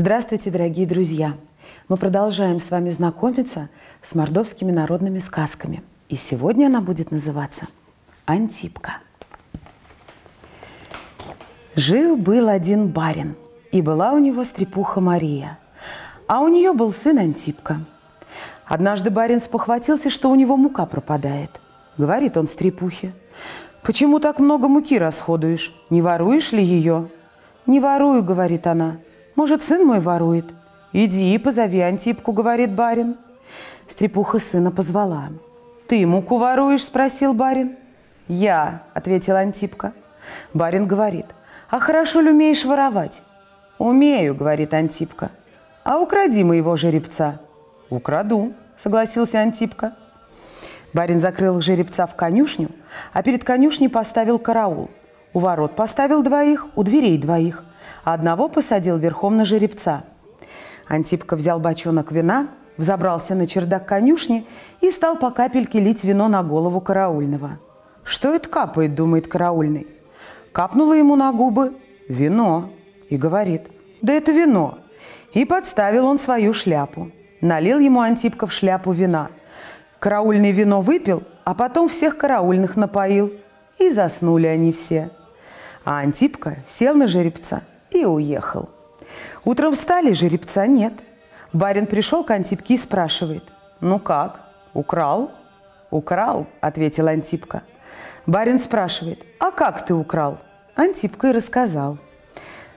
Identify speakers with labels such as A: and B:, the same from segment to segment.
A: Здравствуйте, дорогие друзья! Мы продолжаем с вами знакомиться с мордовскими народными сказками. И сегодня она будет называться «Антипка». Жил-был один барин, и была у него стрепуха Мария, а у нее был сын Антипка. Однажды барин спохватился, что у него мука пропадает. Говорит он стрепухе, «Почему так много муки расходуешь? Не воруешь ли ее?» «Не ворую», — говорит она, — может, сын мой ворует? Иди, позови Антипку, говорит барин. Стрепуха сына позвала. Ты муку воруешь? спросил барин. Я, ответил Антипка. Барин говорит. А хорошо ли умеешь воровать? Умею, говорит Антипка. А укради моего жеребца. Украду, согласился Антипка. Барин закрыл жеребца в конюшню, а перед конюшней поставил караул. У ворот поставил двоих, у дверей двоих а одного посадил верхом на жеребца. Антипка взял бочонок вина, взобрался на чердак конюшни и стал по капельке лить вино на голову караульного. «Что это капает?» – думает караульный. Капнуло ему на губы вино и говорит «Да это вино!» И подставил он свою шляпу. Налил ему Антипка в шляпу вина. Караульный вино выпил, а потом всех караульных напоил. И заснули они все. А Антипка сел на жеребца и уехал. Утром встали, жеребца нет. Барин пришел к Антипке и спрашивает, «Ну как, украл?» «Украл», — ответил Антипка. Барин спрашивает, «А как ты украл?» Антипка и рассказал.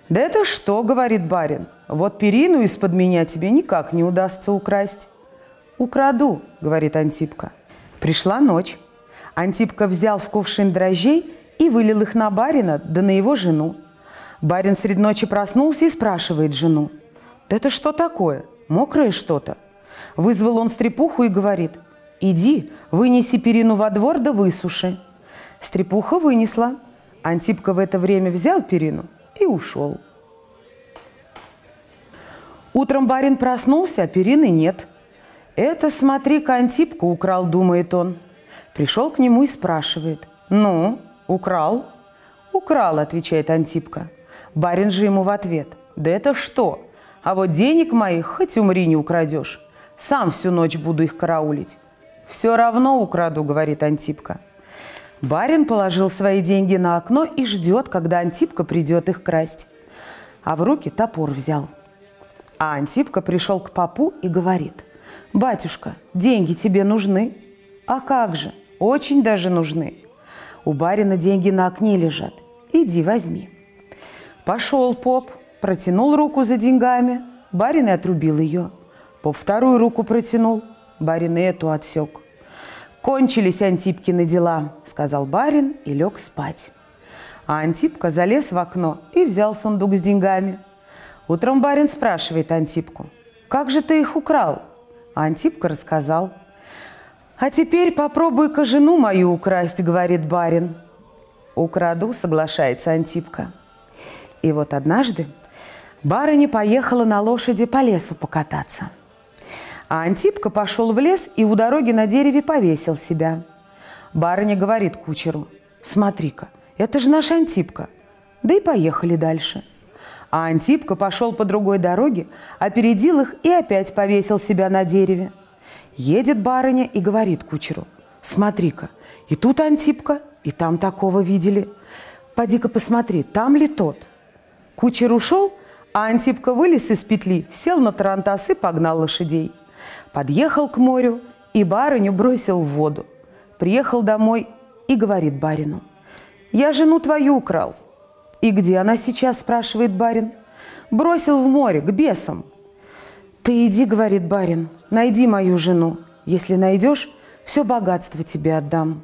A: «Да это что?» — говорит барин. «Вот перину из-под меня тебе никак не удастся украсть». «Украду», — говорит Антипка. Пришла ночь. Антипка взял в кувшин дрожжей и вылил их на барина, да на его жену. Барин среди ночи проснулся и спрашивает жену. «Да это что такое? Мокрое что-то?» Вызвал он стрепуху и говорит. «Иди, вынеси перину во двор да высуши». Стрепуха вынесла. Антипка в это время взял перину и ушел. Утром барин проснулся, а перины нет. «Это, смотри-ка, Антипка украл», — думает он. Пришел к нему и спрашивает. «Ну, украл?» «Украл», — отвечает Антипка. Барин же ему в ответ. «Да это что? А вот денег моих хоть умри не украдешь. Сам всю ночь буду их караулить». «Все равно украду», — говорит Антипка. Барин положил свои деньги на окно и ждет, когда Антипка придет их красть. А в руки топор взял. А Антипка пришел к попу и говорит, «Батюшка, деньги тебе нужны?» «А как же, очень даже нужны. У барина деньги на окне лежат. Иди возьми». Пошел поп, протянул руку за деньгами, барин и отрубил ее. Поп вторую руку протянул, барин и эту отсек. «Кончились Антипкины дела», — сказал барин и лег спать. А Антипка залез в окно и взял сундук с деньгами. Утром барин спрашивает Антипку, «Как же ты их украл?» А Антипка рассказал. «А теперь попробуй-ка жену мою украсть», — говорит барин. «Украду», — соглашается Антипка. И вот однажды барыня поехала на лошади по лесу покататься. А Антипка пошел в лес и у дороги на дереве повесил себя. Барыня говорит кучеру, смотри-ка, это же наш Антипка. Да и поехали дальше. А Антипка пошел по другой дороге, опередил их и опять повесил себя на дереве. Едет барыня и говорит кучеру, смотри-ка, и тут Антипка, и там такого видели. Поди-ка посмотри, там ли тот – Кучер ушел, а Антипка вылез из петли, сел на тарантас и погнал лошадей. Подъехал к морю и барыню бросил в воду. Приехал домой и говорит барину. «Я жену твою украл». «И где она сейчас?» – спрашивает барин. «Бросил в море, к бесам». «Ты иди, — говорит барин, — найди мою жену. Если найдешь, все богатство тебе отдам».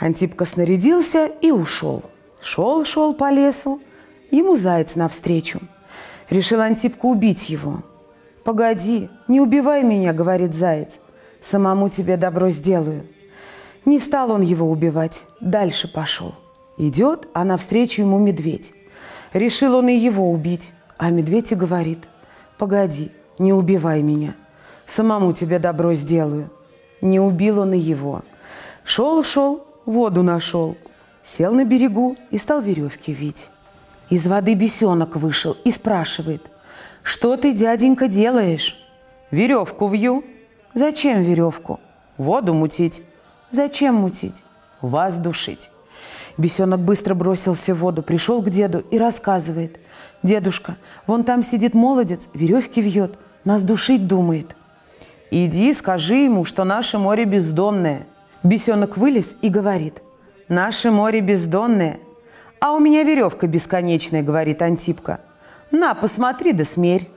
A: Антипка снарядился и ушел. Шел-шел по лесу, Ему заяц навстречу. Решил Антипка убить его. «Погоди, не убивай меня», — говорит заяц. «Самому тебе добро сделаю». Не стал он его убивать, дальше пошел. Идет, а навстречу ему медведь. Решил он и его убить, а медведь и говорит, «Погоди, не убивай меня, самому тебе добро сделаю». Не убил он и его. Шел-шел, воду нашел, сел на берегу и стал веревки вить. Из воды бесенок вышел и спрашивает, Что ты, дяденька, делаешь? Веревку вью. Зачем веревку? Воду мутить. Зачем мутить? Вас душить. Бесенок быстро бросился в воду, пришел к деду и рассказывает. «Дедушка, вон там сидит молодец, веревки вьет, нас душить думает». «Иди, скажи ему, что наше море бездонное». Бесенок вылез и говорит. «Наше море бездонное, а у меня веревка бесконечная», — говорит Антипка. «На, посмотри да смерь».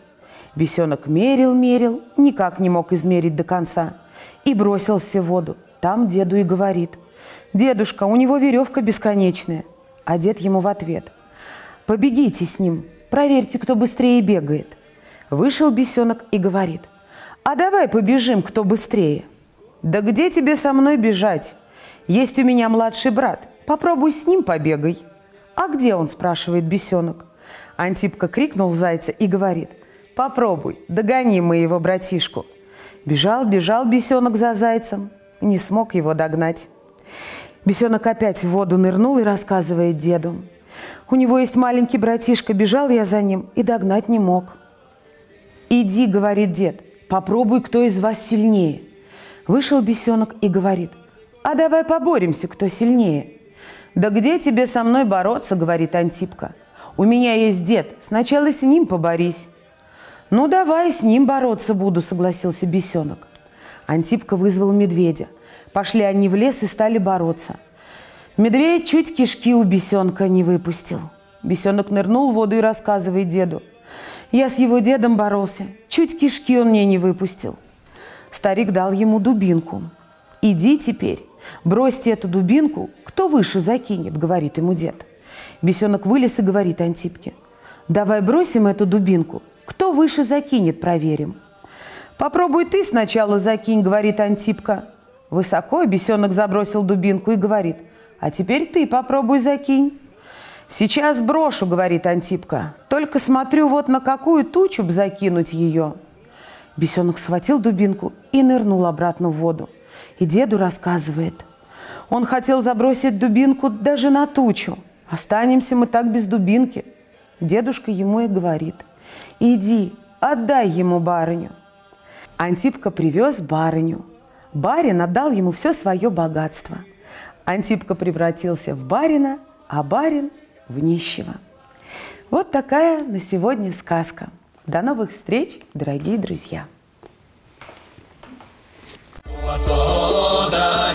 A: Бесенок мерил, мерил, никак не мог измерить до конца. И бросился в воду. Там деду и говорит. «Дедушка, у него веревка бесконечная». А дед ему в ответ. «Побегите с ним, проверьте, кто быстрее бегает». Вышел бесенок и говорит. «А давай побежим, кто быстрее». «Да где тебе со мной бежать? Есть у меня младший брат. Попробуй с ним побегай». «А где он?» – спрашивает бесенок. Антипка крикнул зайца и говорит. «Попробуй, догони моего братишку». Бежал, бежал бесенок за зайцем, не смог его догнать. Бесенок опять в воду нырнул и рассказывает деду. У него есть маленький братишка, бежал я за ним и догнать не мог. «Иди», — говорит дед, — «попробуй, кто из вас сильнее». Вышел бесенок и говорит, «А давай поборемся, кто сильнее». «Да где тебе со мной бороться?» — говорит Антипка. «У меня есть дед, сначала с ним поборись». «Ну, давай с ним бороться буду», — согласился бесенок. Антипка вызвал медведя. Пошли они в лес и стали бороться. Медведь чуть кишки у бесенка не выпустил. Бесенок нырнул в воду и рассказывает деду. Я с его дедом боролся, чуть кишки он мне не выпустил. Старик дал ему дубинку. «Иди теперь, бросьте эту дубинку, кто выше закинет», — говорит ему дед. Бесенок вылез и говорит Антипке. «Давай бросим эту дубинку, кто выше закинет, проверим». «Попробуй ты сначала закинь», — говорит Антипка. Высоко бесенок забросил дубинку и говорит, «А теперь ты попробуй закинь». «Сейчас брошу», — говорит Антипка. «Только смотрю, вот на какую тучу б закинуть ее». Бесенок схватил дубинку и нырнул обратно в воду. И деду рассказывает. Он хотел забросить дубинку даже на тучу. Останемся мы так без дубинки. Дедушка ему и говорит. «Иди, отдай ему барыню». Антипка привез барыню. Барин отдал ему все свое богатство. Антипка превратился в барина, а барин в нищего. Вот такая на сегодня сказка. До новых встреч, дорогие друзья!
B: Soda